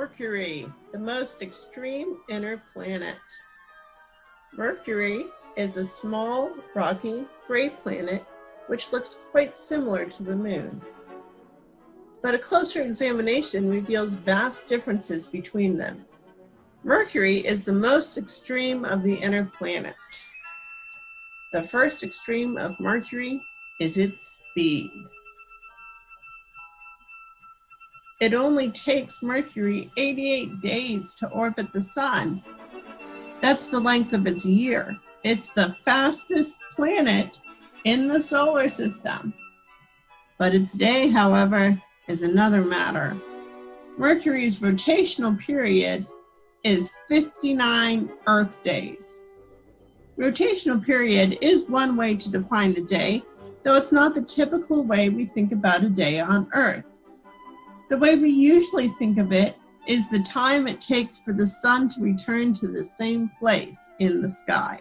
Mercury, the most extreme inner planet. Mercury is a small, rocky, gray planet which looks quite similar to the moon. But a closer examination reveals vast differences between them. Mercury is the most extreme of the inner planets. The first extreme of Mercury is its speed. It only takes Mercury 88 days to orbit the Sun. That's the length of its year. It's the fastest planet in the solar system. But its day, however, is another matter. Mercury's rotational period is 59 Earth days. Rotational period is one way to define a day, though it's not the typical way we think about a day on Earth. The way we usually think of it is the time it takes for the sun to return to the same place in the sky.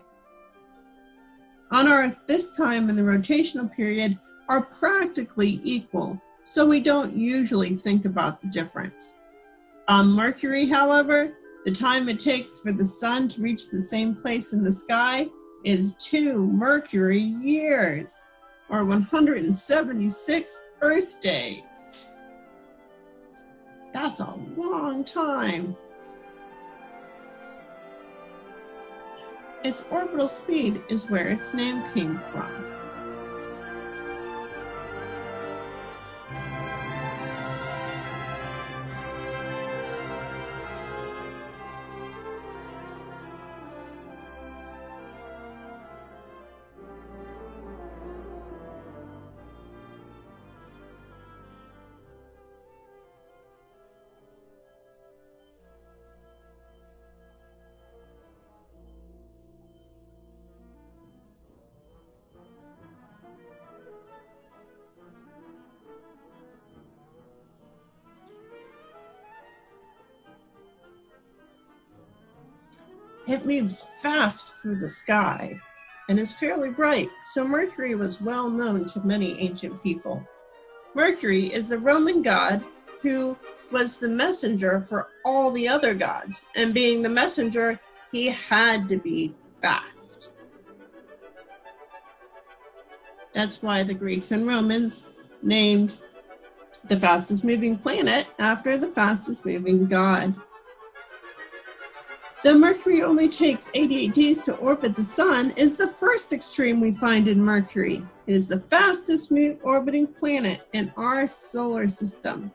On Earth, this time and the rotational period are practically equal, so we don't usually think about the difference. On Mercury, however, the time it takes for the sun to reach the same place in the sky is two Mercury years, or 176 Earth days. That's a long time. Its orbital speed is where its name came from. It moves fast through the sky and is fairly bright, so Mercury was well known to many ancient people. Mercury is the Roman god who was the messenger for all the other gods, and being the messenger, he had to be fast. That's why the Greeks and Romans named the fastest moving planet after the fastest moving god. Though Mercury only takes 88 days to orbit the Sun, is the first extreme we find in Mercury. It is the fastest orbiting planet in our solar system.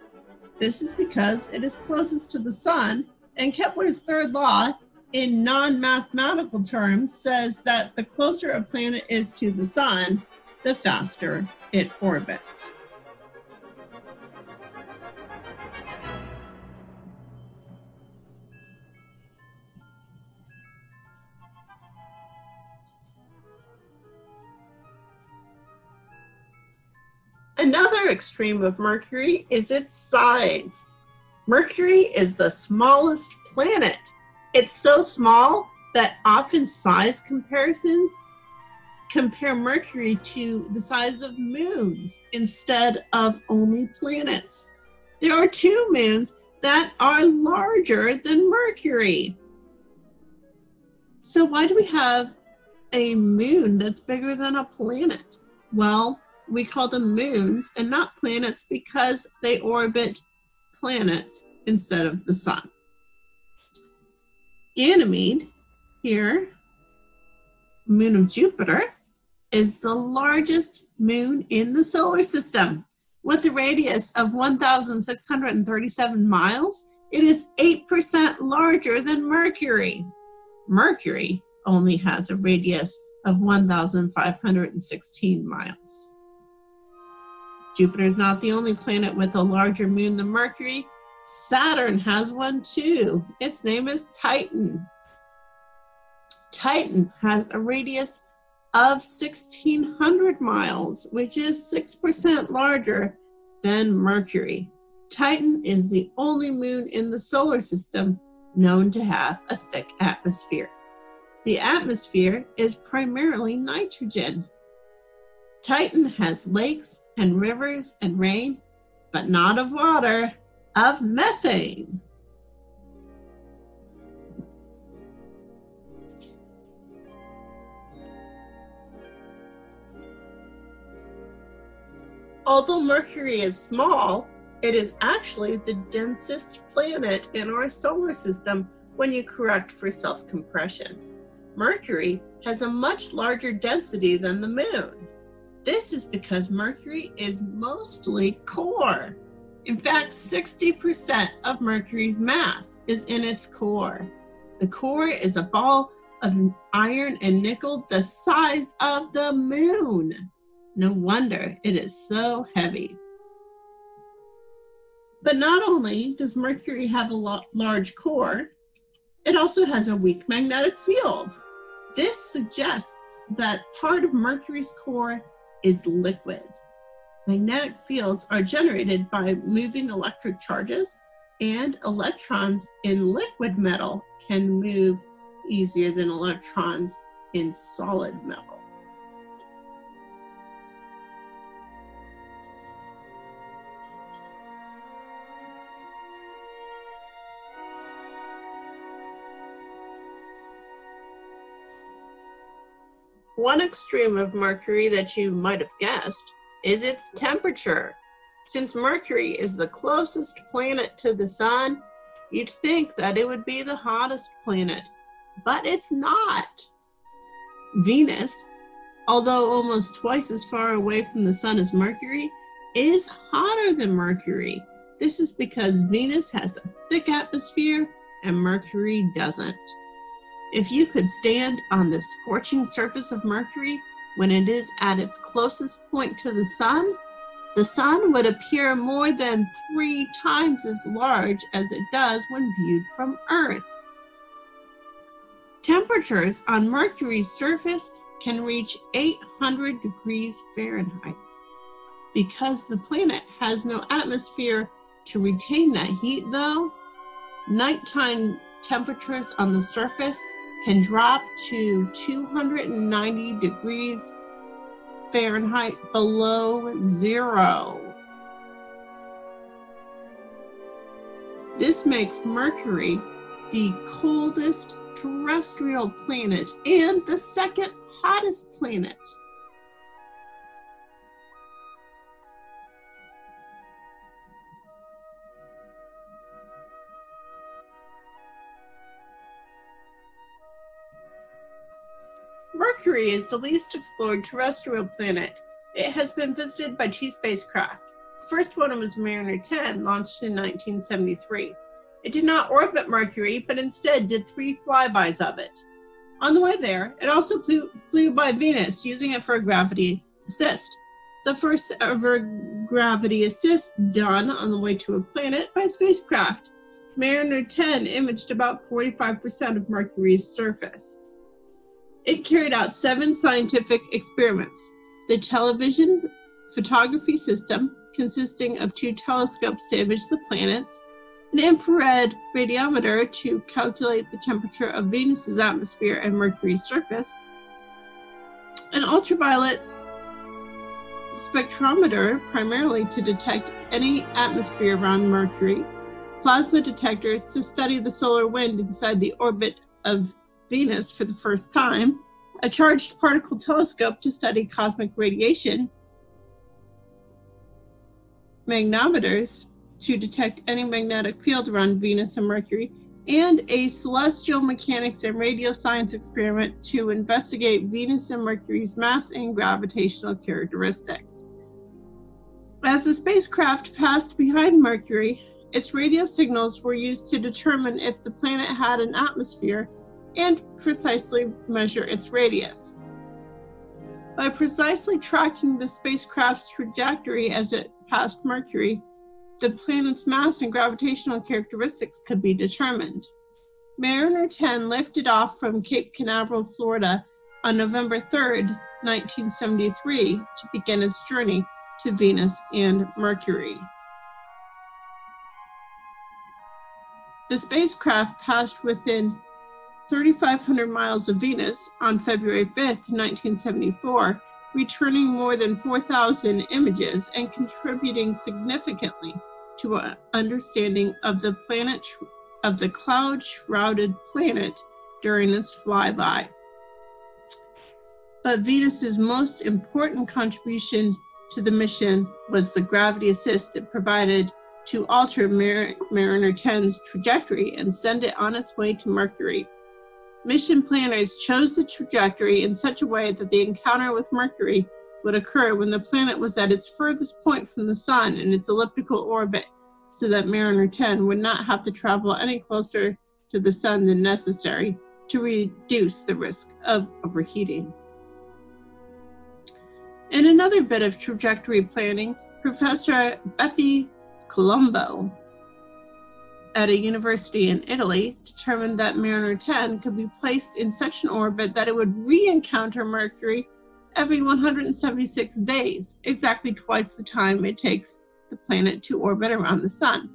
This is because it is closest to the Sun, and Kepler's third law, in non mathematical terms, says that the closer a planet is to the Sun, the faster it orbits. Another extreme of Mercury is its size. Mercury is the smallest planet. It's so small that often size comparisons compare Mercury to the size of moons instead of only planets. There are two moons that are larger than Mercury. So, why do we have a moon that's bigger than a planet? Well, we call them moons and not planets because they orbit planets instead of the sun. Ganymede, here, moon of Jupiter, is the largest moon in the solar system. With a radius of 1,637 miles, it is 8% larger than Mercury. Mercury only has a radius of 1,516 miles. Jupiter is not the only planet with a larger moon than Mercury. Saturn has one too. Its name is Titan. Titan has a radius of 1600 miles, which is 6% larger than Mercury. Titan is the only moon in the solar system known to have a thick atmosphere. The atmosphere is primarily nitrogen. Titan has lakes and rivers and rain, but not of water, of methane. Although Mercury is small, it is actually the densest planet in our solar system when you correct for self compression. Mercury has a much larger density than the moon. This is because Mercury is mostly core. In fact, 60% of Mercury's mass is in its core. The core is a ball of iron and nickel the size of the moon. No wonder it is so heavy. But not only does Mercury have a large core, it also has a weak magnetic field. This suggests that part of Mercury's core is liquid. Magnetic fields are generated by moving electric charges, and electrons in liquid metal can move easier than electrons in solid metal. One extreme of Mercury that you might have guessed is its temperature. Since Mercury is the closest planet to the Sun, you'd think that it would be the hottest planet, but it's not. Venus, although almost twice as far away from the Sun as Mercury, is hotter than Mercury. This is because Venus has a thick atmosphere and Mercury doesn't. If you could stand on the scorching surface of Mercury when it is at its closest point to the sun, the sun would appear more than three times as large as it does when viewed from Earth. Temperatures on Mercury's surface can reach 800 degrees Fahrenheit. Because the planet has no atmosphere to retain that heat, though, nighttime temperatures on the surface can drop to 290 degrees Fahrenheit below zero. This makes Mercury the coldest terrestrial planet and the second hottest planet. Mercury is the least explored terrestrial planet. It has been visited by two spacecraft. The first one was Mariner 10, launched in 1973. It did not orbit Mercury, but instead did three flybys of it. On the way there, it also flew, flew by Venus, using it for a gravity assist. The first ever gravity assist done on the way to a planet by a spacecraft. Mariner 10 imaged about 45% of Mercury's surface. It carried out seven scientific experiments. The television photography system, consisting of two telescopes to image the planets, an infrared radiometer to calculate the temperature of Venus's atmosphere and Mercury's surface, an ultraviolet spectrometer primarily to detect any atmosphere around Mercury, plasma detectors to study the solar wind inside the orbit of Venus for the first time, a charged particle telescope to study cosmic radiation, magnometers to detect any magnetic field around Venus and Mercury, and a celestial mechanics and radio science experiment to investigate Venus and Mercury's mass and gravitational characteristics. As the spacecraft passed behind Mercury, its radio signals were used to determine if the planet had an atmosphere and precisely measure its radius. By precisely tracking the spacecraft's trajectory as it passed Mercury, the planet's mass and gravitational characteristics could be determined. Mariner 10 lifted off from Cape Canaveral, Florida on November 3, 1973, to begin its journey to Venus and Mercury. The spacecraft passed within 3,500 miles of Venus on February 5, 1974, returning more than 4,000 images and contributing significantly to an understanding of the planet of the cloud shrouded planet during its flyby. But Venus's most important contribution to the mission was the gravity assist it provided to alter Mar- Mariner 10's trajectory and send it on its way to Mercury. Mission planners chose the trajectory in such a way that the encounter with Mercury would occur when the planet was at its furthest point from the Sun in its elliptical orbit, so that Mariner 10 would not have to travel any closer to the Sun than necessary to reduce the risk of overheating. In another bit of trajectory planning, Professor Bepi Colombo at a university in Italy determined that Mariner 10 could be placed in such an orbit that it would re encounter Mercury every 176 days, exactly twice the time it takes the planet to orbit around the Sun.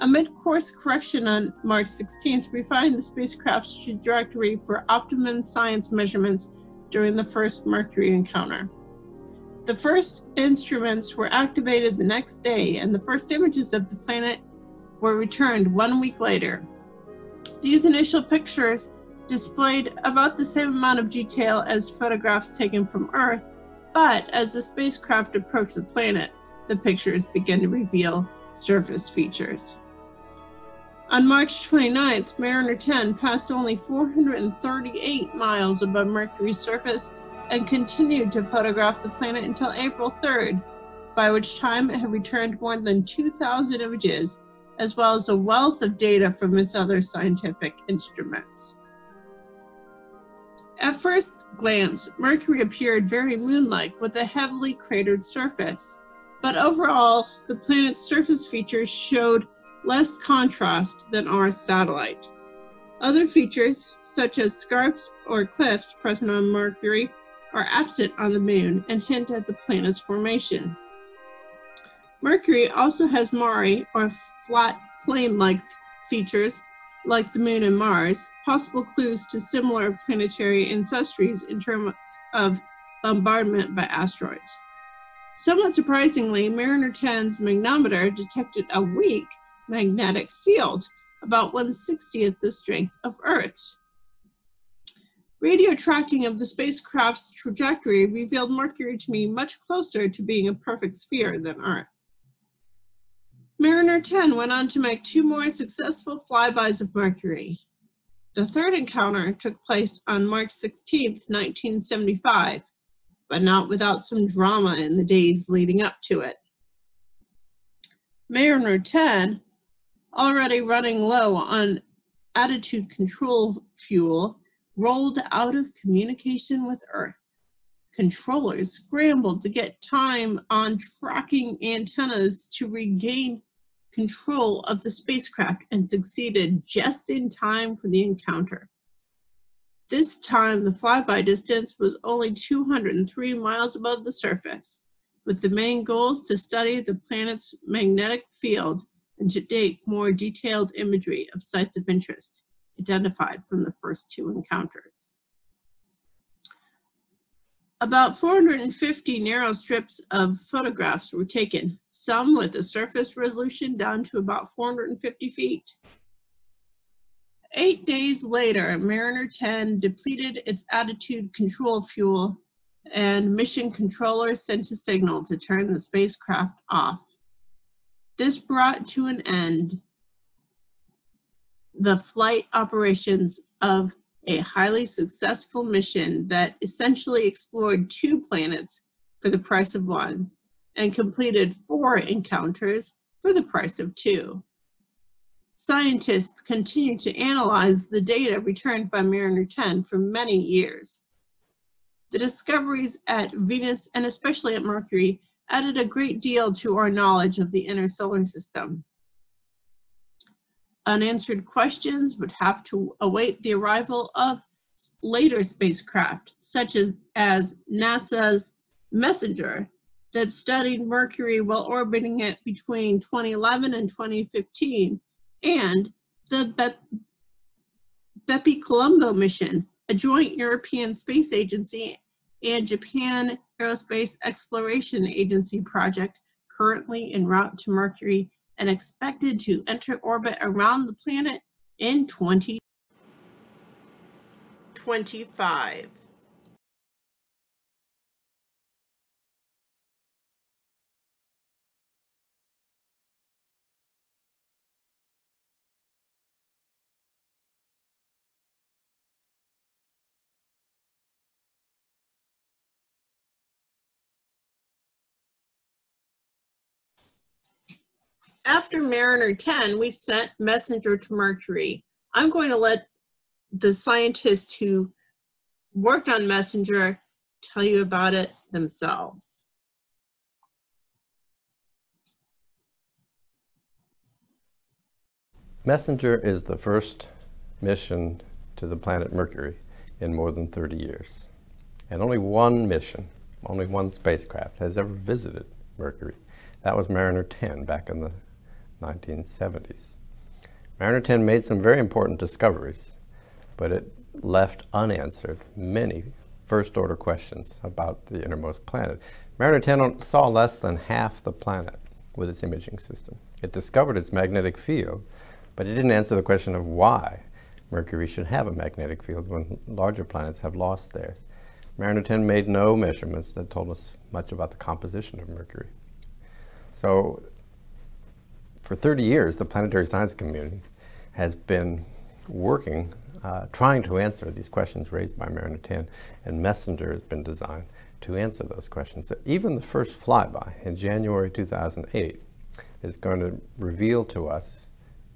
Amid course correction on March 16th, refined the spacecraft's trajectory for optimum science measurements during the first Mercury encounter. The first instruments were activated the next day, and the first images of the planet were returned one week later. These initial pictures displayed about the same amount of detail as photographs taken from Earth, but as the spacecraft approached the planet, the pictures began to reveal surface features. On March 29th, Mariner 10 passed only 438 miles above Mercury's surface and continued to photograph the planet until April 3rd, by which time it had returned more than 2,000 images, as well as a wealth of data from its other scientific instruments. At first glance, Mercury appeared very moon like with a heavily cratered surface, but overall, the planet's surface features showed less contrast than our satellite. Other features, such as scarps or cliffs present on Mercury, are absent on the moon and hint at the planet's formation. Mercury also has mare, or flat plane-like features, like the moon and Mars, possible clues to similar planetary ancestries in terms of bombardment by asteroids. Somewhat surprisingly, Mariner 10's magnetometer detected a weak magnetic field, about 160th the strength of Earth's. Radio tracking of the spacecraft's trajectory revealed Mercury to me much closer to being a perfect sphere than Earth. Mariner 10 went on to make two more successful flybys of Mercury. The third encounter took place on March 16, 1975, but not without some drama in the days leading up to it. Mariner 10, already running low on attitude control fuel, rolled out of communication with Earth. Controllers scrambled to get time on tracking antennas to regain control of the spacecraft and succeeded just in time for the encounter. This time, the flyby distance was only 203 miles above the surface, with the main goals to study the planet's magnetic field and to take more detailed imagery of sites of interest identified from the first two encounters. About 450 narrow strips of photographs were taken, some with a surface resolution down to about 450 feet. Eight days later, Mariner 10 depleted its attitude control fuel and mission controller sent a signal to turn the spacecraft off. This brought to an end the flight operations of a highly successful mission that essentially explored two planets for the price of one and completed four encounters for the price of two. Scientists continue to analyze the data returned by Mariner 10 for many years. The discoveries at Venus and especially at Mercury added a great deal to our knowledge of the inner solar system. Unanswered questions would have to await the arrival of later spacecraft, such as, as NASA's MESSENGER, that studied Mercury while orbiting it between 2011 and 2015, and the Be Bepi Colombo mission, a joint European Space Agency and Japan Aerospace Exploration Agency project currently en route to Mercury and expected to enter orbit around the planet in 2025. After Mariner 10, we sent Messenger to Mercury. I'm going to let the scientists who worked on Messenger tell you about it themselves. Messenger is the first mission to the planet Mercury in more than 30 years. And only one mission, only one spacecraft has ever visited Mercury. That was Mariner 10 back in the 1970s. Mariner 10 made some very important discoveries, but it left unanswered many first order questions about the innermost planet. Mariner 10 saw less than half the planet with its imaging system. It discovered its magnetic field, but it didn't answer the question of why Mercury should have a magnetic field when larger planets have lost theirs. Mariner 10 made no measurements that told us much about the composition of Mercury. So for 30 years, the planetary science community has been working, uh, trying to answer these questions raised by Mariner 10, and Messenger has been designed to answer those questions. So even the first flyby in January 2008 is going to reveal to us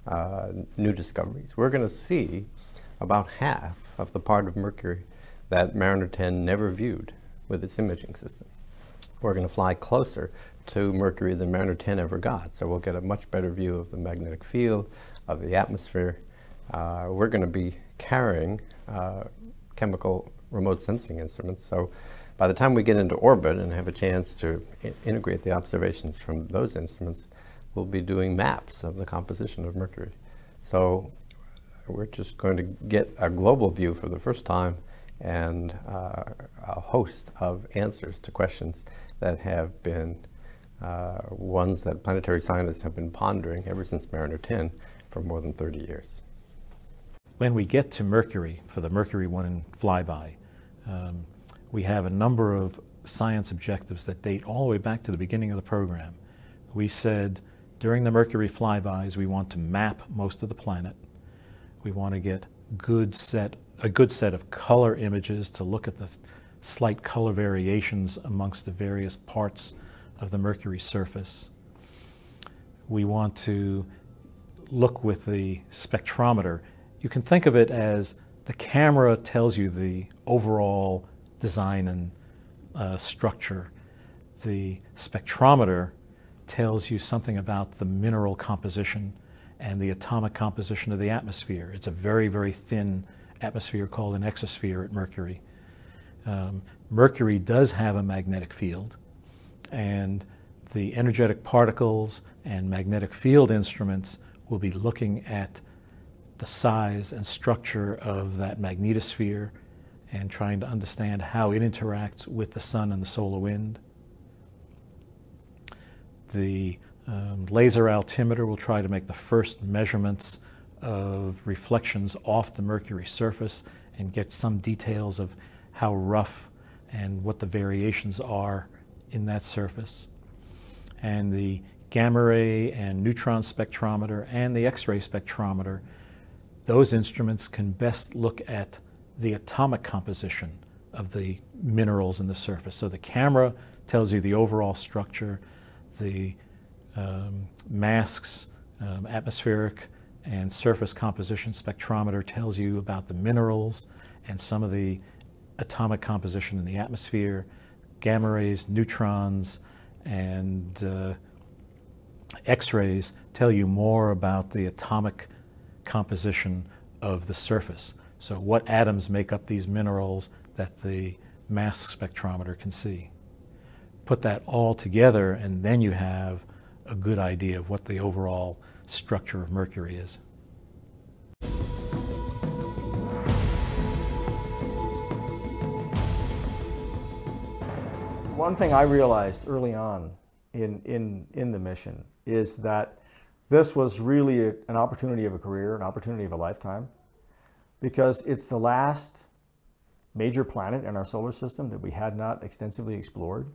uh, new discoveries. We're going to see about half of the part of Mercury that Mariner 10 never viewed with its imaging system. We're going to fly closer to Mercury than Mariner 10 ever got, so we'll get a much better view of the magnetic field, of the atmosphere. Uh, we're going to be carrying uh, chemical remote sensing instruments, so by the time we get into orbit and have a chance to integrate the observations from those instruments, we'll be doing maps of the composition of Mercury. So we're just going to get a global view for the first time and uh, a host of answers to questions that have been uh, ones that planetary scientists have been pondering ever since Mariner 10 for more than 30 years. When we get to Mercury for the Mercury 1 flyby, um, we have a number of science objectives that date all the way back to the beginning of the program. We said during the Mercury flybys, we want to map most of the planet. We want to get good set, a good set of color images to look at the slight color variations amongst the various parts of the Mercury surface. We want to look with the spectrometer. You can think of it as the camera tells you the overall design and uh, structure. The spectrometer tells you something about the mineral composition and the atomic composition of the atmosphere. It's a very, very thin atmosphere called an exosphere at Mercury. Um, Mercury does have a magnetic field, and the energetic particles and magnetic field instruments will be looking at the size and structure of that magnetosphere and trying to understand how it interacts with the sun and the solar wind. The um, laser altimeter will try to make the first measurements of reflections off the Mercury surface and get some details of how rough and what the variations are in that surface. And the gamma ray and neutron spectrometer and the X-ray spectrometer, those instruments can best look at the atomic composition of the minerals in the surface. So the camera tells you the overall structure, the um, MASCS, um, atmospheric and surface composition spectrometer tells you about the minerals and some of the atomic composition in the atmosphere, gamma rays, neutrons, and uh, X-rays tell you more about the atomic composition of the surface. So what atoms make up these minerals that the mass spectrometer can see. Put that all together and then you have a good idea of what the overall structure of Mercury is. One thing I realized early on in, in, in the mission is that this was really a, an opportunity of a career, an opportunity of a lifetime, because it's the last major planet in our solar system that we had not extensively explored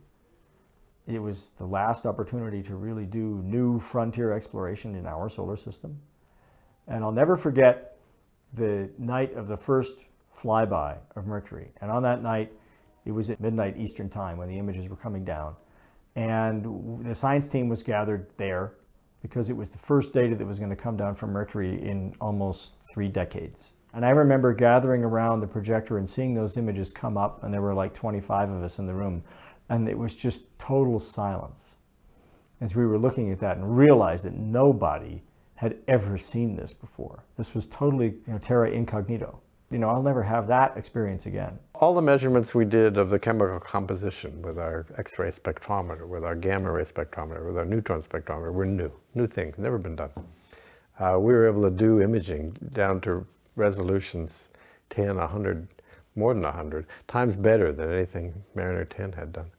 it was the last opportunity to really do new frontier exploration in our solar system. And I'll never forget the night of the first flyby of Mercury. And on that night, it was at midnight Eastern time when the images were coming down. And the science team was gathered there. because it was the first data that was going to come down from Mercury in almost three decades. And I remember gathering around the projector and seeing those images come up, and there were like 25 of us in the room, and it was just total silence as we were looking at that and realized that nobody had ever seen this before. This was totally you know, terra incognito. You know, I'll never have that experience again. All the measurements we did of the chemical composition with our X-ray spectrometer, with our gamma ray spectrometer, with our neutron spectrometer were new, new things, never been done. Uh, we were able to do imaging down to resolutions 10, 100, more than 100 times better than anything Mariner 10 had done.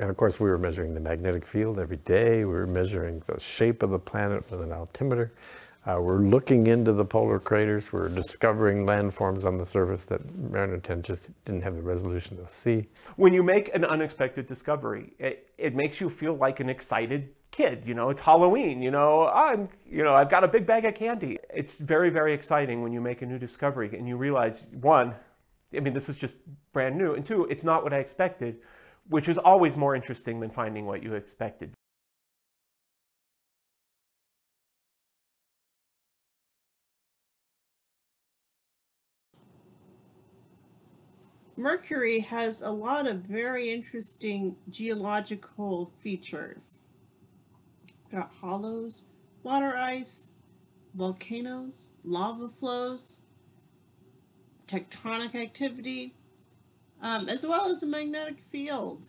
And of course, we were measuring the magnetic field every day. We were measuring the shape of the planet with an altimeter. Uh, we're looking into the polar craters. We're discovering landforms on the surface that Mariner 10 just didn't have the resolution to see. When you make an unexpected discovery, it, it makes you feel like an excited kid. You know, it's Halloween. You know, I'm, you know, I've got a big bag of candy. It's very, very exciting when you make a new discovery and you realize one, I mean, this is just brand new, and two, it's not what I expected which is always more interesting than finding what you expected. Mercury has a lot of very interesting geological features. got hollows, water ice, volcanoes, lava flows, tectonic activity, um, as well as a magnetic field.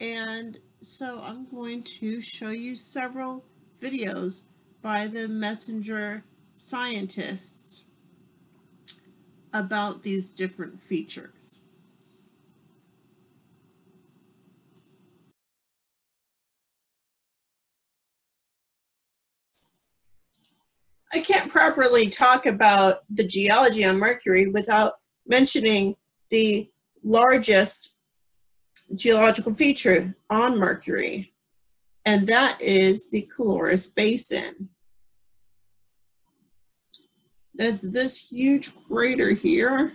And so I'm going to show you several videos by the messenger scientists about these different features. I can't properly talk about the geology on Mercury without mentioning the largest geological feature on Mercury, and that is the Caloris Basin. That's this huge crater here.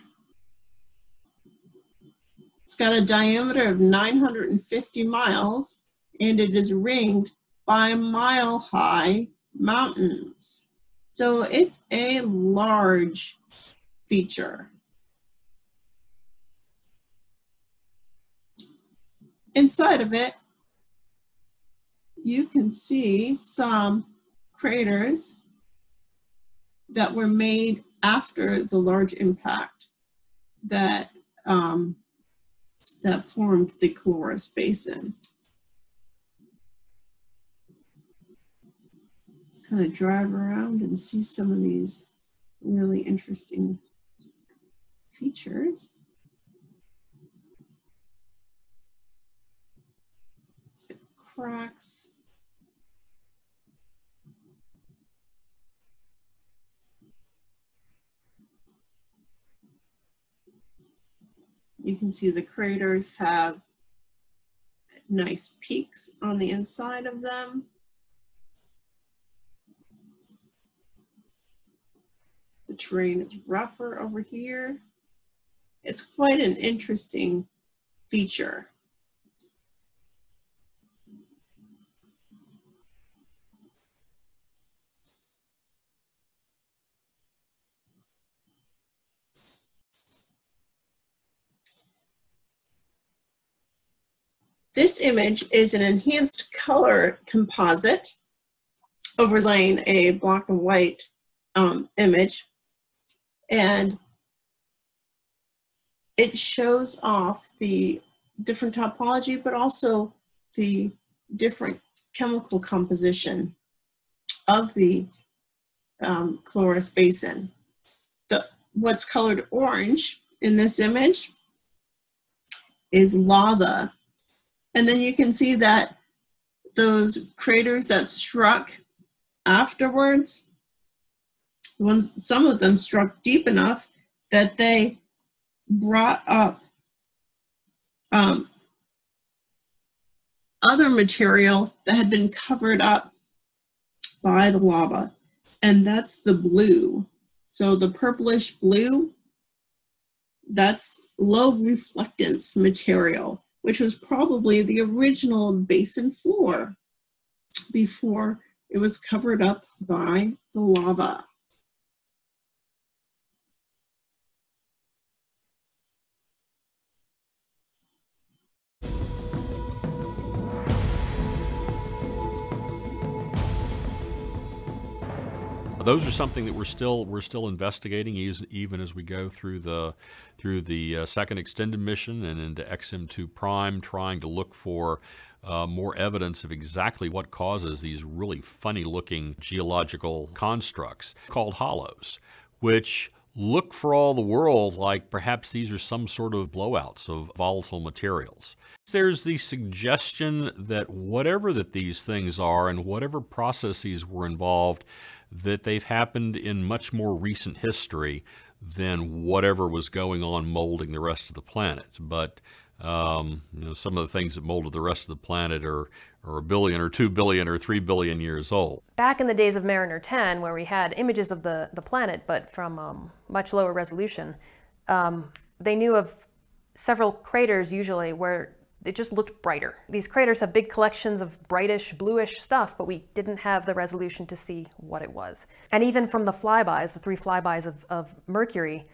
It's got a diameter of 950 miles, and it is ringed by mile-high mountains. So it's a large feature. Inside of it, you can see some craters that were made after the large impact that um, that formed the Caloris Basin. Let's kind of drive around and see some of these really interesting features. cracks. You can see the craters have nice peaks on the inside of them. The terrain is rougher over here. It's quite an interesting feature. This image is an enhanced color composite overlaying a black and white um, image. And it shows off the different topology, but also the different chemical composition of the um, Caloris Basin. The, what's colored orange in this image is lava and then you can see that those craters that struck afterwards, some of them struck deep enough that they brought up um, other material that had been covered up by the lava, and that's the blue. So the purplish blue, that's low reflectance material which was probably the original basin floor before It was covered up by the lava. Those are something that we're still we're still investigating even as we go through the through the uh, second extended mission and into XM2 Prime, trying to look for uh, more evidence of exactly what causes these really funny looking geological constructs called hollows, which look for all the world like perhaps these are some sort of blowouts of volatile materials. There's the suggestion that whatever that these things are and whatever processes were involved, that they've happened in much more recent history than whatever was going on molding the rest of the planet. But um, you know, some of the things that molded the rest of the planet are, are a billion or two billion or three billion years old. Back in the days of Mariner 10, where we had images of the, the planet, but from um, much lower resolution, um, they knew of several craters usually where it just looked brighter. These craters have big collections of brightish, bluish stuff, but we didn't have the resolution to see what it was. And even from the flybys, the three flybys of, of Mercury,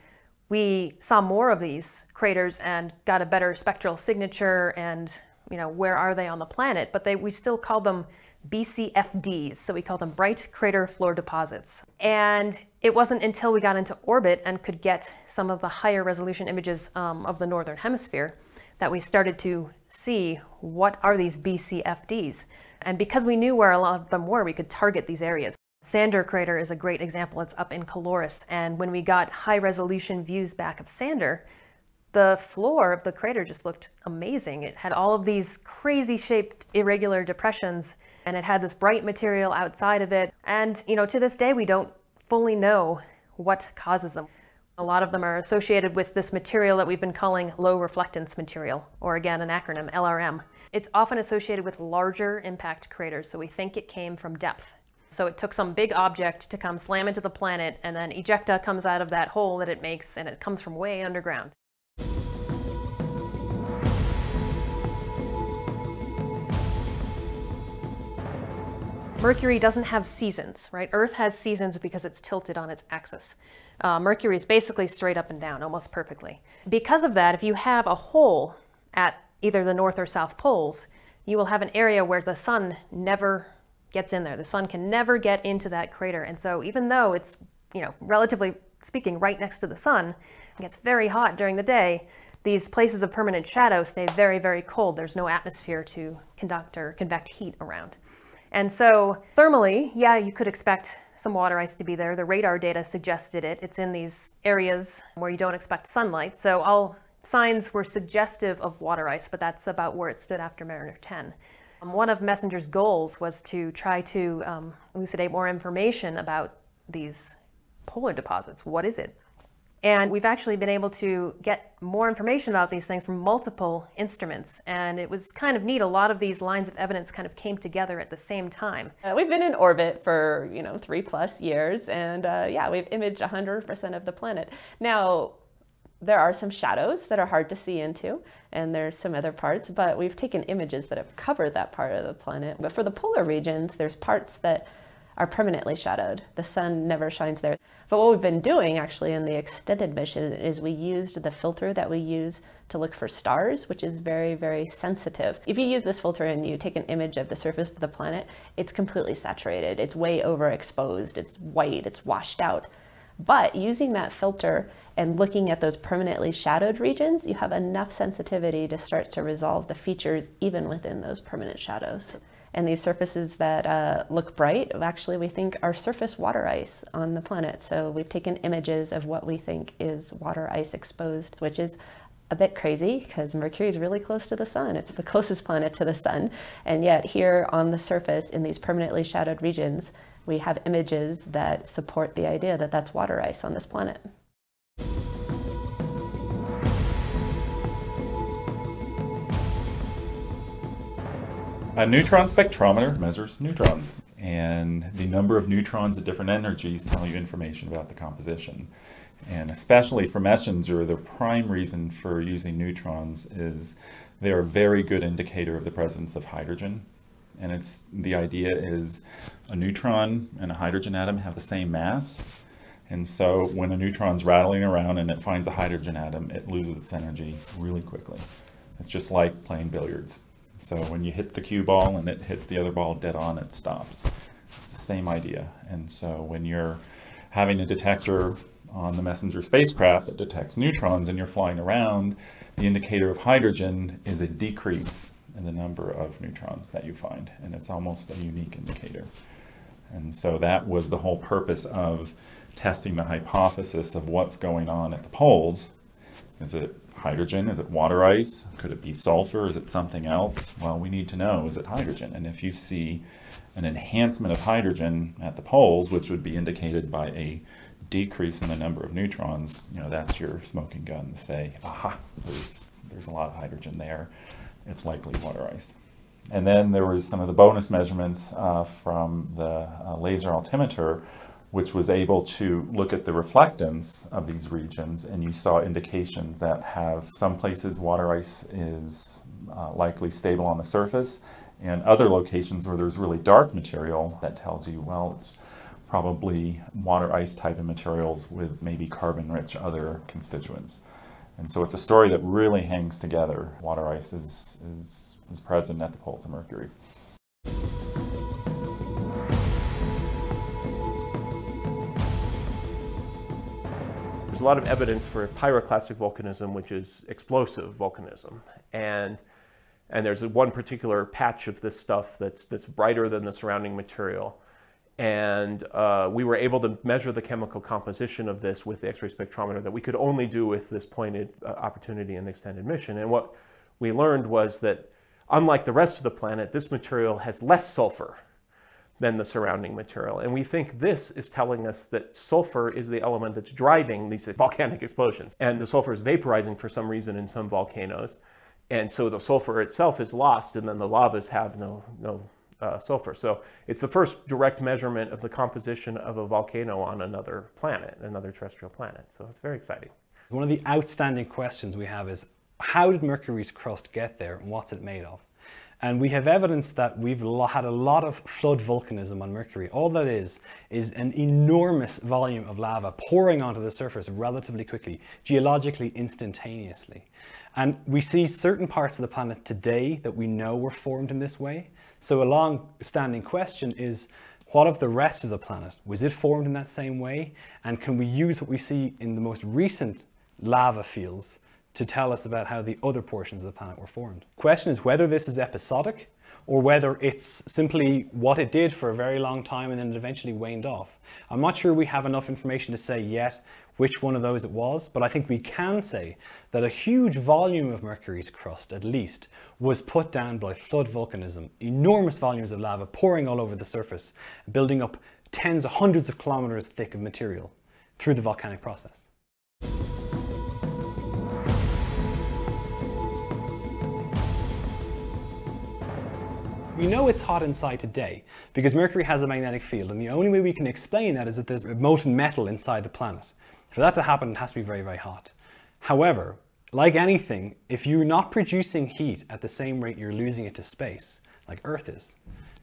we saw more of these craters and got a better spectral signature and, you know, where are they on the planet? But they, we still called them BCFDs, so we call them bright crater floor deposits. And it wasn't until we got into orbit and could get some of the higher resolution images um, of the northern hemisphere that we started to see what are these BCFDs. And because we knew where a lot of them were, we could target these areas. Sander crater is a great example. It's up in Caloris. And when we got high resolution views back of Sander, the floor of the crater just looked amazing. It had all of these crazy shaped irregular depressions and it had this bright material outside of it. And, you know, to this day, we don't fully know what causes them. A lot of them are associated with this material that we've been calling low reflectance material, or again, an acronym, LRM. It's often associated with larger impact craters, so we think it came from depth. So it took some big object to come slam into the planet, and then ejecta comes out of that hole that it makes, and it comes from way underground. Mercury doesn't have seasons, right? Earth has seasons because it's tilted on its axis. Uh, Mercury is basically straight up and down, almost perfectly. Because of that, if you have a hole at either the north or south poles, you will have an area where the sun never gets in there. The sun can never get into that crater. And so even though it's, you know, relatively speaking, right next to the sun, it gets very hot during the day, these places of permanent shadow stay very, very cold. There's no atmosphere to conduct or convect heat around. And so thermally, yeah, you could expect some water ice to be there. The radar data suggested it. It's in these areas where you don't expect sunlight. So all signs were suggestive of water ice, but that's about where it stood after Mariner 10. Um, one of Messenger's goals was to try to um, elucidate more information about these polar deposits. What is it? And we've actually been able to get more information about these things from multiple instruments. And it was kind of neat. A lot of these lines of evidence kind of came together at the same time. Uh, we've been in orbit for, you know, three plus years. And uh, yeah, we've imaged 100% of the planet. Now, there are some shadows that are hard to see into, and there's some other parts, but we've taken images that have covered that part of the planet. But for the polar regions, there's parts that are permanently shadowed. The sun never shines there. But what we've been doing actually in the extended mission is we used the filter that we use to look for stars, which is very, very sensitive. If you use this filter and you take an image of the surface of the planet, it's completely saturated. It's way overexposed. It's white. It's washed out. But using that filter and looking at those permanently shadowed regions, you have enough sensitivity to start to resolve the features even within those permanent shadows. And these surfaces that uh, look bright, actually we think are surface water ice on the planet. So we've taken images of what we think is water ice exposed, which is a bit crazy because Mercury is really close to the sun. It's the closest planet to the sun. And yet here on the surface in these permanently shadowed regions, we have images that support the idea that that's water ice on this planet. A neutron spectrometer measures neutrons, and the number of neutrons at different energies tell you information about the composition. And especially for messenger, the prime reason for using neutrons is they're a very good indicator of the presence of hydrogen And it's the idea is a neutron and a hydrogen atom have the same mass. And so when a neutron's rattling around and it finds a hydrogen atom, it loses its energy really quickly. It's just like playing billiards. So when you hit the cue ball and it hits the other ball dead on, it stops. It's the same idea. And so when you're having a detector on the messenger spacecraft that detects neutrons and you're flying around, the indicator of hydrogen is a decrease in the number of neutrons that you find. And it's almost a unique indicator. And so that was the whole purpose of testing the hypothesis of what's going on at the poles. Is it hydrogen? Is it water ice? Could it be sulfur? Is it something else? Well, we need to know, is it hydrogen? And if you see an enhancement of hydrogen at the poles, which would be indicated by a decrease in the number of neutrons, you know, that's your smoking gun to say, aha, there's, there's a lot of hydrogen there. It's likely water ice. And then there was some of the bonus measurements uh, from the uh, laser altimeter, which was able to look at the reflectance of these regions, and you saw indications that have some places water ice is uh, likely stable on the surface, and other locations where there's really dark material that tells you, well, it's probably water ice type of materials with maybe carbon rich other constituents. And so it's a story that really hangs together. Water ice is, is, is present at the poles of Mercury. A lot of evidence for pyroclastic volcanism, which is explosive volcanism. And, and there's one particular patch of this stuff that's, that's brighter than the surrounding material. And uh, we were able to measure the chemical composition of this with the X-ray spectrometer that we could only do with this pointed uh, opportunity in the extended mission. And what we learned was that unlike the rest of the planet, this material has less sulfur than the surrounding material. And we think this is telling us that sulfur is the element that's driving these volcanic explosions. And the sulfur is vaporizing for some reason in some volcanoes. And so the sulfur itself is lost and then the lavas have no, no uh, sulfur. So it's the first direct measurement of the composition of a volcano on another planet, another terrestrial planet. So it's very exciting. One of the outstanding questions we have is how did Mercury's crust get there and what's it made of? And we have evidence that we've had a lot of flood volcanism on Mercury. All that is, is an enormous volume of lava pouring onto the surface relatively quickly, geologically instantaneously. And we see certain parts of the planet today that we know were formed in this way. So a long-standing question is, what of the rest of the planet? Was it formed in that same way? And can we use what we see in the most recent lava fields to tell us about how the other portions of the planet were formed. Question is whether this is episodic or whether it's simply what it did for a very long time and then it eventually waned off. I'm not sure we have enough information to say yet which one of those it was, but I think we can say that a huge volume of Mercury's crust, at least, was put down by flood volcanism, enormous volumes of lava pouring all over the surface, building up tens hundreds of kilometers thick of material through the volcanic process. We know it's hot inside today because Mercury has a magnetic field and the only way we can explain that is that there's molten metal inside the planet. For that to happen, it has to be very, very hot. However, like anything, if you're not producing heat at the same rate you're losing it to space, like Earth is,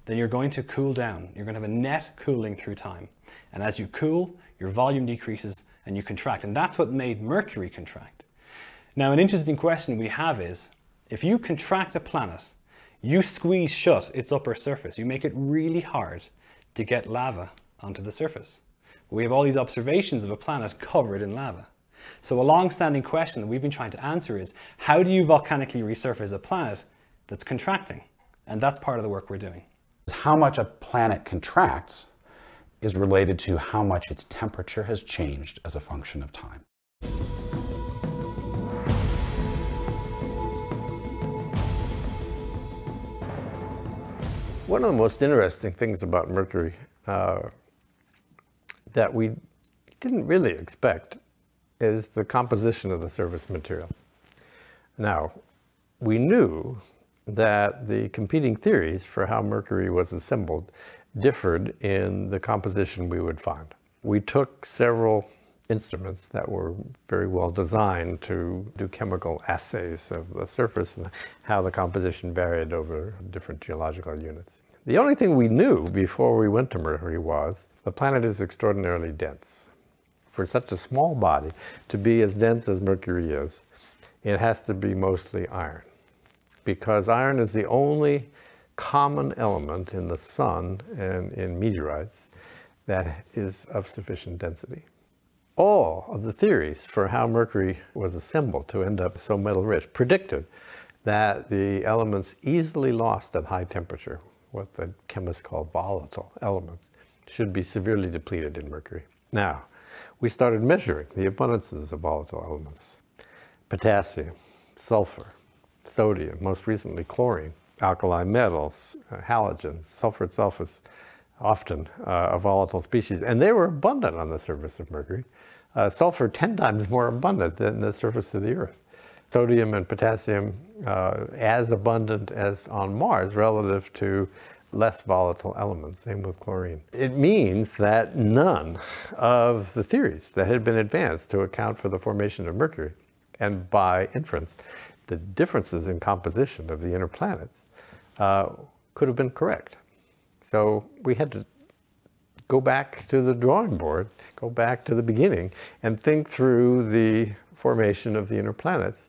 then you're going to cool down. You're going to have a net cooling through time. And as you cool, your volume decreases and you contract. And that's what made Mercury contract. Now, an interesting question we have is, if you contract a planet you squeeze shut its upper surface. You make it really hard to get lava onto the surface. We have all these observations of a planet covered in lava. So a long-standing question that we've been trying to answer is, how do you volcanically resurface a planet that's contracting? And that's part of the work we're doing. How much a planet contracts is related to how much its temperature has changed as a function of time. One of the most interesting things about Mercury uh, that we didn't really expect is the composition of the surface material. Now, we knew that the competing theories for how Mercury was assembled differed in the composition we would find. We took several instruments that were very well designed to do chemical assays of the surface and how the composition varied over different geological units. The only thing we knew before we went to Mercury was the planet is extraordinarily dense. For such a small body to be as dense as Mercury is, it has to be mostly iron. Because iron is the only common element in the sun and in meteorites that is of sufficient density. All of the theories for how Mercury was assembled to end up so metal rich predicted that the elements easily lost at high temperature, what the chemists call volatile elements, should be severely depleted in Mercury. Now, we started measuring the abundances of volatile elements. Potassium, sulfur, sodium, most recently chlorine, alkali metals, uh, halogens. Sulfur itself is often uh, a volatile species, and they were abundant on the surface of Mercury. Uh, sulfur 10 times more abundant than the surface of the Earth. Sodium and potassium uh, as abundant as on Mars relative to less volatile elements, same with chlorine. It means that none of the theories that had been advanced to account for the formation of Mercury, and by inference, the differences in composition of the inner planets, uh, could have been correct. So we had to go back to the drawing board, go back to the beginning, and think through the formation of the inner planets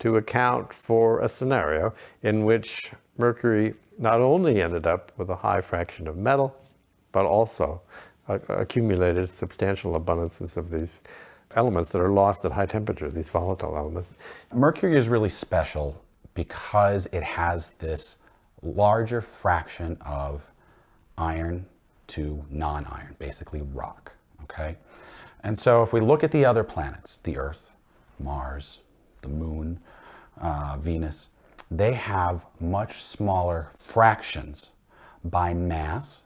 to account for a scenario in which Mercury not only ended up with a high fraction of metal, but also accumulated substantial abundances of these elements that are lost at high temperature, these volatile elements. Mercury is really special because it has this larger fraction of iron to non-iron, basically rock, okay? And so if we look at the other planets, the Earth, Mars, the Moon, uh, Venus, they have much smaller fractions by mass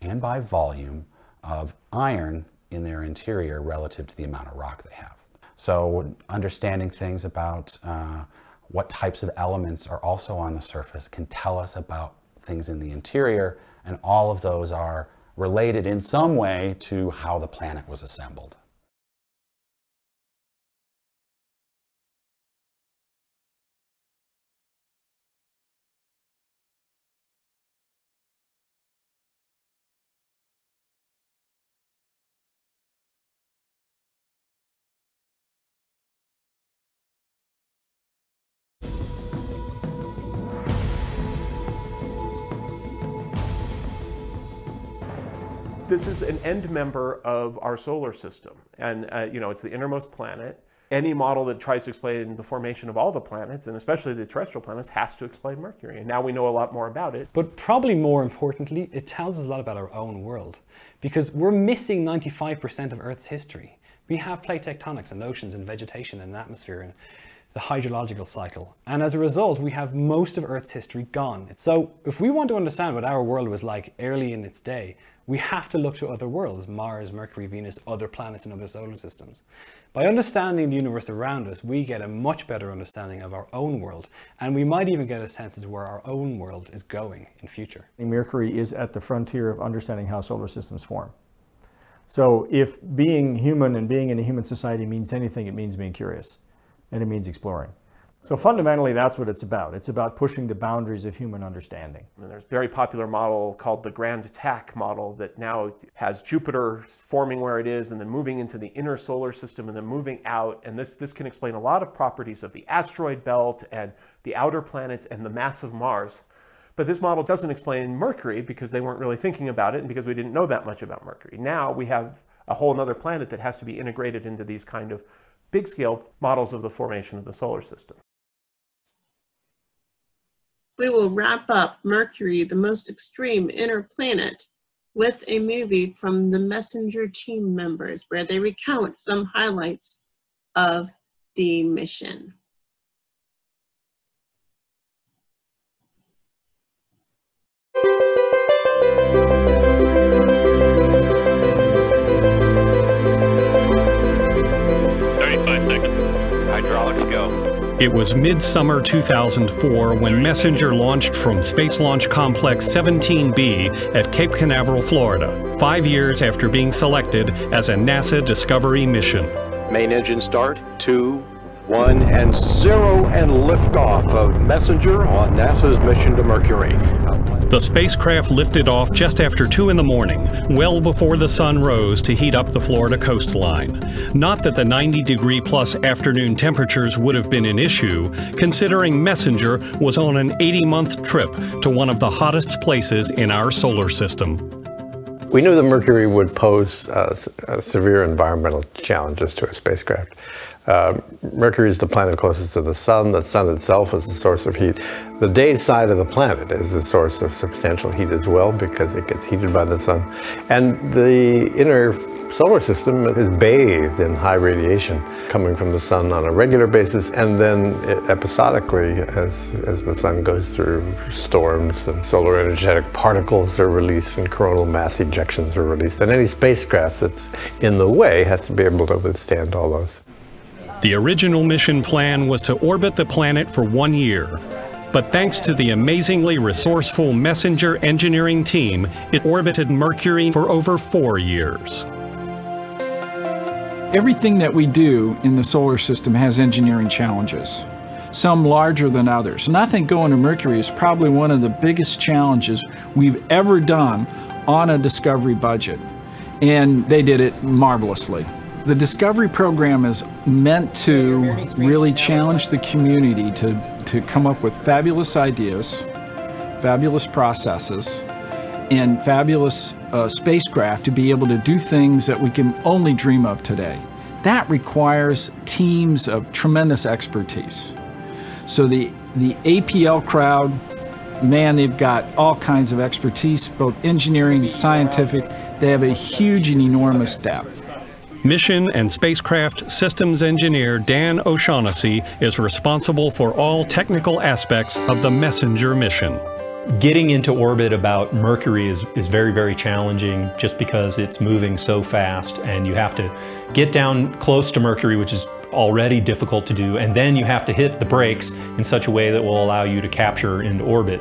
and by volume of iron in their interior relative to the amount of rock they have. So understanding things about uh, what types of elements are also on the surface can tell us about things in the interior, and all of those are related in some way to how the planet was assembled. This is an end member of our solar system. And, uh, you know, it's the innermost planet. Any model that tries to explain the formation of all the planets, and especially the terrestrial planets, has to explain Mercury. And now we know a lot more about it. But probably more importantly, it tells us a lot about our own world. Because we're missing 95% of Earth's history. We have plate tectonics and oceans and vegetation and atmosphere and the hydrological cycle. And as a result, we have most of Earth's history gone. So if we want to understand what our world was like early in its day, we have to look to other worlds, Mars, Mercury, Venus, other planets and other solar systems. By understanding the universe around us, we get a much better understanding of our own world, and we might even get a sense of where our own world is going in future. Mercury is at the frontier of understanding how solar systems form. So if being human and being in a human society means anything, it means being curious, and it means exploring. So fundamentally, that's what it's about. It's about pushing the boundaries of human understanding. And there's a very popular model called the Grand Tack model that now has Jupiter forming where it is and then moving into the inner solar system and then moving out. And this, this can explain a lot of properties of the asteroid belt and the outer planets and the mass of Mars. But this model doesn't explain Mercury because they weren't really thinking about it and because we didn't know that much about Mercury. Now we have a whole other planet that has to be integrated into these kind of big scale models of the formation of the solar system we will wrap up Mercury, the most extreme inner planet, with a movie from the Messenger team members where they recount some highlights of the mission. It was midsummer 2004 when Messenger launched from Space Launch Complex 17B at Cape Canaveral, Florida, five years after being selected as a NASA Discovery mission. Main engine start, two, One and zero and liftoff of Messenger on NASA's mission to Mercury. The spacecraft lifted off just after 2 in the morning, well before the sun rose to heat up the Florida coastline. Not that the 90 degree plus afternoon temperatures would have been an issue, considering Messenger was on an 80 month trip to one of the hottest places in our solar system. We knew that Mercury would pose uh, severe environmental challenges to a spacecraft. Uh, Mercury is the planet closest to the sun. The sun itself is the source of heat. The day side of the planet is the source of substantial heat as well because it gets heated by the sun. And the inner solar system is bathed in high radiation coming from the sun on a regular basis and then episodically as, as the sun goes through storms and solar energetic particles are released and coronal mass ejections are released. And any spacecraft that's in the way has to be able to withstand all those. The original mission plan was to orbit the planet for one year. But thanks to the amazingly resourceful Messenger engineering team, it orbited Mercury for over four years. Everything that we do in the solar system has engineering challenges, some larger than others. And I think going to Mercury is probably one of the biggest challenges we've ever done on a Discovery budget. And they did it marvelously. The Discovery program is meant to really challenge the community to, to come up with fabulous ideas, fabulous processes, and fabulous uh, spacecraft to be able to do things that we can only dream of today. That requires teams of tremendous expertise. So the, the APL crowd, man, they've got all kinds of expertise, both engineering, scientific. They have a huge and enormous depth. Mission and spacecraft systems engineer Dan O'Shaughnessy is responsible for all technical aspects of the Messenger mission. Getting into orbit about Mercury is, is very, very challenging just because it's moving so fast and you have to get down close to Mercury, which is already difficult to do, and then you have to hit the brakes in such a way that will allow you to capture into orbit.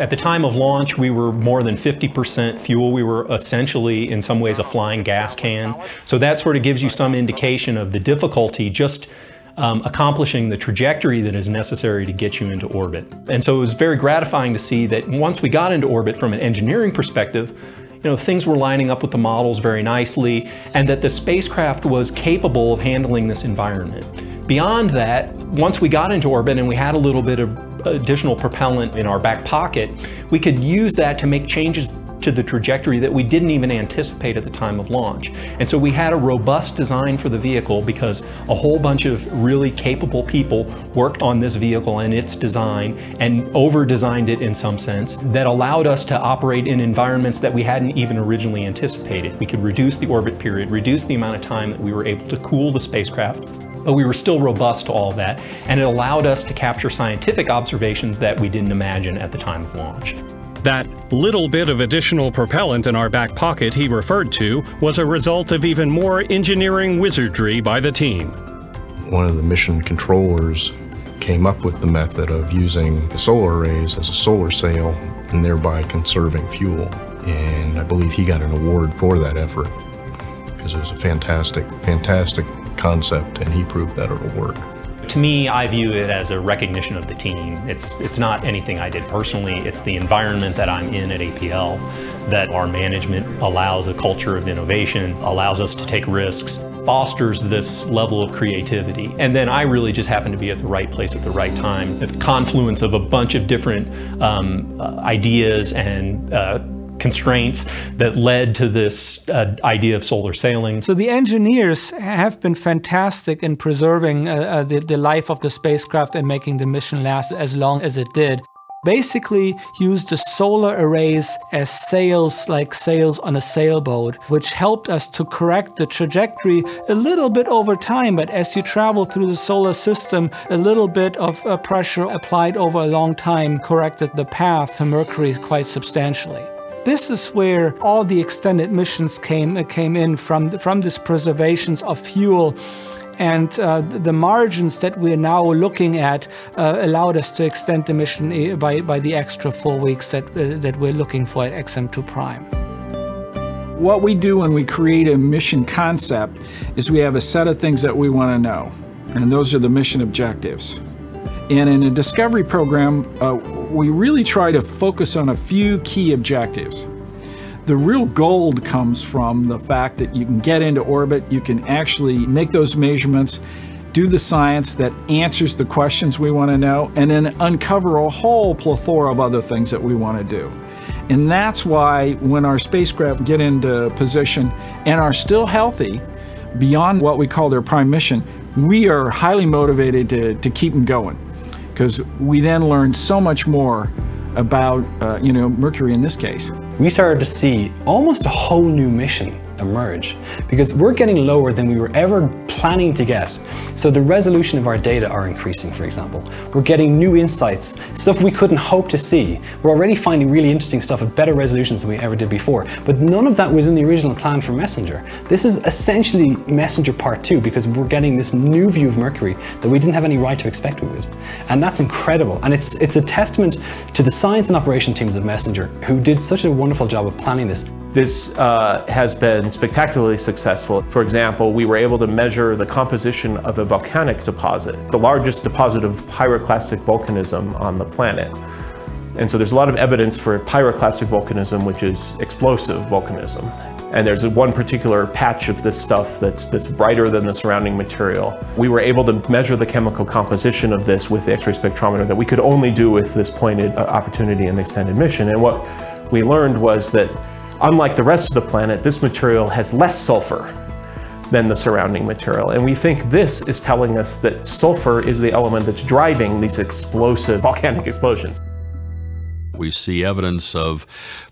At the time of launch, we were more than 50% fuel. We were essentially, in some ways, a flying gas can. So that sort of gives you some indication of the difficulty just um, accomplishing the trajectory that is necessary to get you into orbit. And so it was very gratifying to see that once we got into orbit from an engineering perspective, you know, things were lining up with the models very nicely and that the spacecraft was capable of handling this environment. Beyond that, once we got into orbit and we had a little bit of additional propellant in our back pocket, we could use that to make changes to the trajectory that we didn't even anticipate at the time of launch. And so we had a robust design for the vehicle because a whole bunch of really capable people worked on this vehicle and its design and over-designed it in some sense that allowed us to operate in environments that we hadn't even originally anticipated. We could reduce the orbit period, reduce the amount of time that we were able to cool the spacecraft, but we were still robust to all that, and it allowed us to capture scientific observations that we didn't imagine at the time of launch. That little bit of additional propellant in our back pocket he referred to was a result of even more engineering wizardry by the team. One of the mission controllers came up with the method of using the solar arrays as a solar sail and thereby conserving fuel. And I believe he got an award for that effort because it was a fantastic, fantastic concept and he proved that it'll work. To me, I view it as a recognition of the team. It's, it's not anything I did personally, it's the environment that I'm in at APL, that our management allows a culture of innovation, allows us to take risks, fosters this level of creativity. And then I really just happen to be at the right place at the right time, the confluence of a bunch of different um, uh, ideas and uh, constraints that led to this uh, idea of solar sailing. So the engineers have been fantastic in preserving uh, uh, the, the life of the spacecraft and making the mission last as long as it did basically used the solar arrays as sails, like sails on a sailboat, which helped us to correct the trajectory a little bit over time. But as you travel through the solar system, a little bit of uh, pressure applied over a long time corrected the path to Mercury quite substantially. This is where all the extended missions came, came in from, from this preservations of fuel and uh, the margins that we're now looking at uh, allowed us to extend the mission uh, by, by the extra four weeks that, uh, that we're looking for at XM2 Prime. What we do when we create a mission concept is we have a set of things that we want to know. and those are the mission objectives. And in a discovery program, uh, we really try to focus on a few key objectives. The real gold comes from the fact that you can get into orbit, you can actually make those measurements, do the science that answers the questions we want to know, and then uncover a whole plethora of other things that we want to do. And that's why when our spacecraft get into position and are still healthy, beyond what we call their prime mission, we are highly motivated to, to keep them going because we then learned so much more about, uh, you know, Mercury in this case. We started to see almost a whole new mission emerge because we're getting lower than we were ever planning to get. So the resolution of our data are increasing, for example. We're getting new insights, stuff we couldn't hope to see. We're already finding really interesting stuff at better resolutions than we ever did before. But none of that was in the original plan for Messenger. This is essentially Messenger Part 2 because we're getting this new view of Mercury that we didn't have any right to expect we would. And that's incredible. And it's, it's a testament to the science and operation teams of Messenger who did such a wonderful job of planning this. This uh, has been spectacularly successful. For example, we were able to measure the composition of a volcanic deposit, the largest deposit of pyroclastic volcanism on the planet. And so there's a lot of evidence for pyroclastic volcanism, which is explosive volcanism. And there's one particular patch of this stuff that's, that's brighter than the surrounding material. We were able to measure the chemical composition of this with the X-ray spectrometer that we could only do with this pointed uh, opportunity and extended mission. And what we learned was that Unlike the rest of the planet, this material has less sulfur than the surrounding material. And we think this is telling us that sulfur is the element that's driving these explosive volcanic explosions. We see evidence of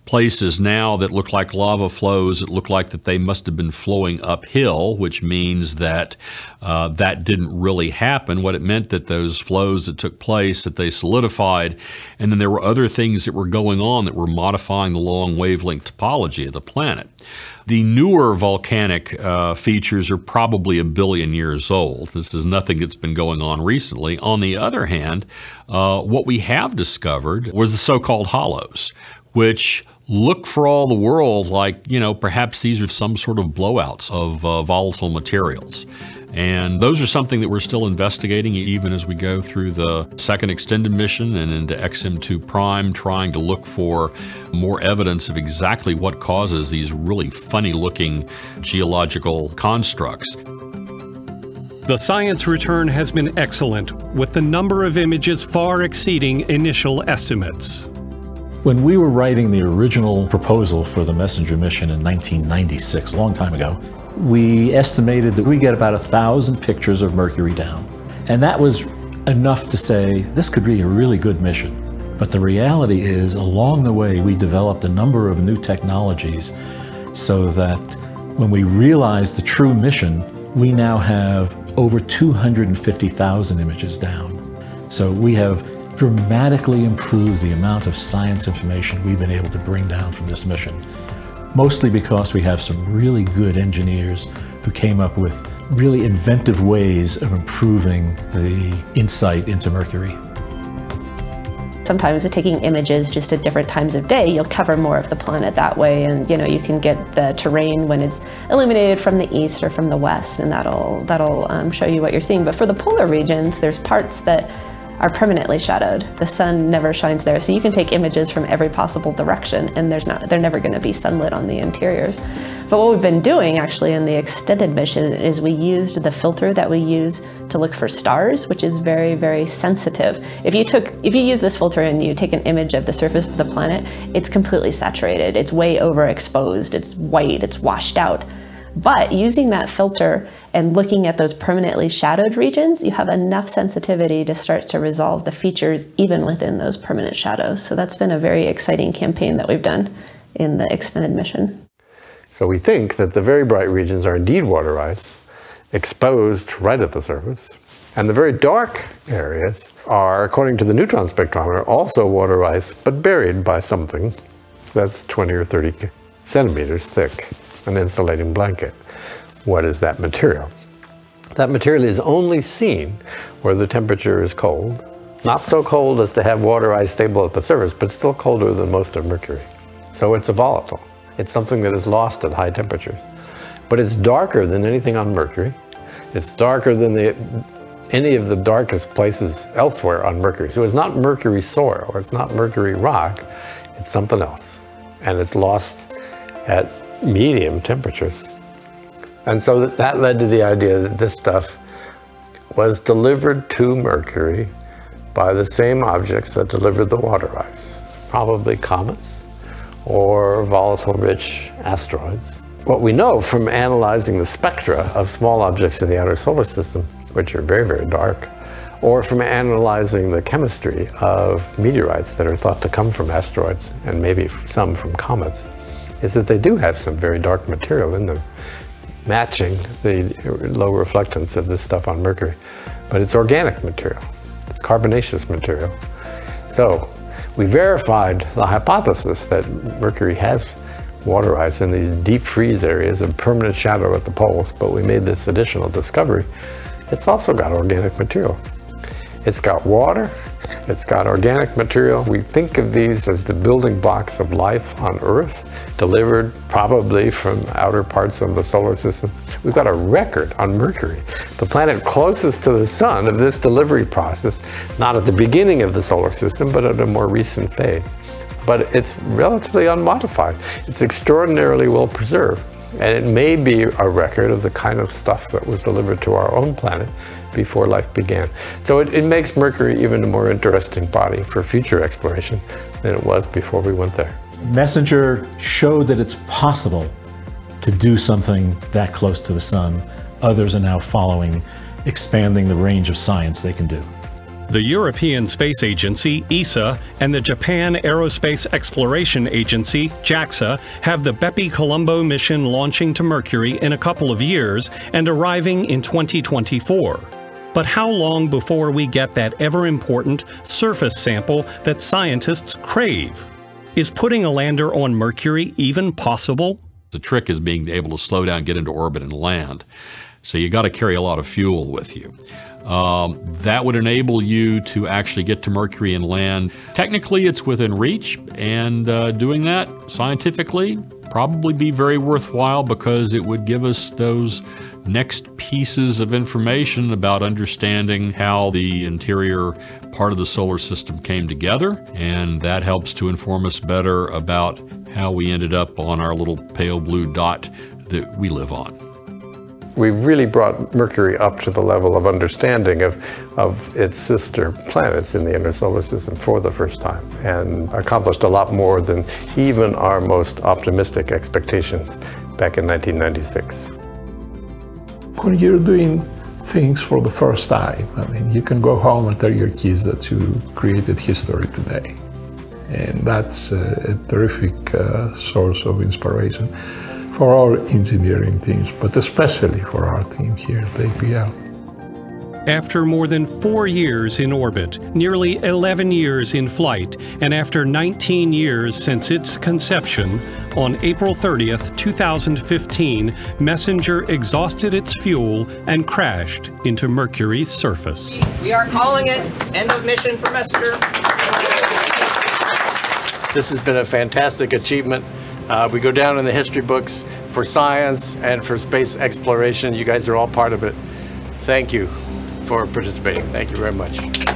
places now that look like lava flows It look like that they must have been flowing uphill, which means that uh, that didn't really happen. What it meant that those flows that took place, that they solidified, and then there were other things that were going on that were modifying the long wavelength topology of the planet. The newer volcanic uh, features are probably a billion years old. This is nothing that's been going on recently. On the other hand, uh, what we have discovered were the so-called hollows, which look for all the world like, you know, perhaps these are some sort of blowouts of uh, volatile materials. And those are something that we're still investigating even as we go through the second extended mission and into XM2 Prime, trying to look for more evidence of exactly what causes these really funny looking geological constructs. The science return has been excellent, with the number of images far exceeding initial estimates. When we were writing the original proposal for the Messenger mission in 1996, a long time ago, we estimated that we get about a thousand pictures of Mercury down. And that was enough to say this could be a really good mission. But the reality is, along the way, we developed a number of new technologies so that when we realized the true mission, we now have over 250,000 images down. So we have dramatically improved the amount of science information we've been able to bring down from this mission mostly because we have some really good engineers who came up with really inventive ways of improving the insight into Mercury. Sometimes taking images just at different times of day, you'll cover more of the planet that way and you know you can get the terrain when it's illuminated from the east or from the west and that'll that'll um, show you what you're seeing. But for the polar regions, there's parts that are permanently shadowed. The sun never shines there, so you can take images from every possible direction and there's not, they're never gonna be sunlit on the interiors. But what we've been doing actually in the extended mission is we used the filter that we use to look for stars, which is very, very sensitive. If you took, if you use this filter and you take an image of the surface of the planet, it's completely saturated. It's way overexposed. It's white, it's washed out. But using that filter and looking at those permanently shadowed regions, you have enough sensitivity to start to resolve the features even within those permanent shadows. So that's been a very exciting campaign that we've done in the extended mission. So we think that the very bright regions are indeed water ice, exposed right at the surface. And the very dark areas are, according to the neutron spectrometer, also water ice, but buried by something that's 20 or 30 centimeters thick an insulating blanket. What is that material? That material is only seen where the temperature is cold, not so cold as to have water ice stable at the surface, but still colder than most of Mercury. So it's a volatile. It's something that is lost at high temperatures. But it's darker than anything on Mercury. It's darker than the any of the darkest places elsewhere on Mercury. So it's not Mercury soil or it's not Mercury rock, it's something else. And it's lost at medium temperatures. And so that led to the idea that this stuff was delivered to Mercury by the same objects that delivered the water ice, probably comets or volatile rich asteroids. What we know from analyzing the spectra of small objects in the outer solar system, which are very, very dark, or from analyzing the chemistry of meteorites that are thought to come from asteroids and maybe some from comets, is that they do have some very dark material in them, matching the low reflectance of this stuff on Mercury. But it's organic material. It's carbonaceous material. So we verified the hypothesis that Mercury has water ice in these deep freeze areas of permanent shadow at the poles, but we made this additional discovery. It's also got organic material. It's got water, it's got organic material. We think of these as the building blocks of life on Earth, delivered probably from outer parts of the solar system. We've got a record on Mercury, the planet closest to the sun of this delivery process, not at the beginning of the solar system, but at a more recent phase. But it's relatively unmodified. It's extraordinarily well preserved. And it may be a record of the kind of stuff that was delivered to our own planet before life began. So it, it makes Mercury even a more interesting body for future exploration than it was before we went there. Messenger showed that it's possible to do something that close to the sun. Others are now following, expanding the range of science they can do. The European Space Agency, ESA, and the Japan Aerospace Exploration Agency, JAXA, have the Bepi Colombo mission launching to Mercury in a couple of years and arriving in 2024. But how long before we get that ever important surface sample that scientists crave? Is putting a lander on Mercury even possible? The trick is being able to slow down, get into orbit, and land. So you got to carry a lot of fuel with you. Um, that would enable you to actually get to Mercury and land. Technically, it's within reach, and uh, doing that scientifically probably be very worthwhile because it would give us those next pieces of information about understanding how the interior part of the solar system came together, and that helps to inform us better about how we ended up on our little pale blue dot that we live on we really brought Mercury up to the level of understanding of, of its sister planets in the inner solar system for the first time and accomplished a lot more than even our most optimistic expectations back in 1996. When you're doing things for the first time, I mean, you can go home and tell your kids that you created history today. And that's a, a terrific uh, source of inspiration for our engineering teams, but especially for our team here at APL. After more than four years in orbit, nearly 11 years in flight, and after 19 years since its conception, on April 30th, 2015, Messenger exhausted its fuel and crashed into Mercury's surface. We are calling it end of mission for Messenger. This has been a fantastic achievement. Uh, we go down in the history books for science and for space exploration. You guys are all part of it. Thank you for participating. Thank you very much.